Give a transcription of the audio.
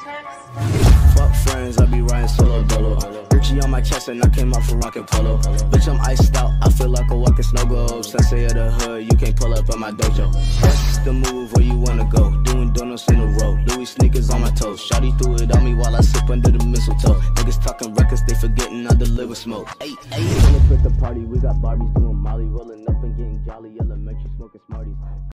Fuck friends, I be riding solo dolo. Richie on my chest and I came out from rockin' polo. Bitch, I'm iced out, I feel like a walking snow globe. Sensei of the hood, you can't pull up at my dojo. That's the move where you wanna go. Doing donuts in the road. Louis sneakers on my toes. Shotty threw it on me while I sip under the mistletoe. Niggas talking records, they forgetting I deliver smoke. Hey, hey, pull up at the party, we got Barbies doing Molly, rolling up and getting jolly. Elementary smoking Smarties.